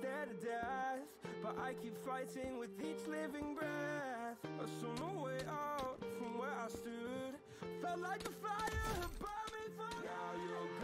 scared to death But I keep fighting with each living breath. I saw no way out from where I stood. Felt like the fire had burned me for Now you're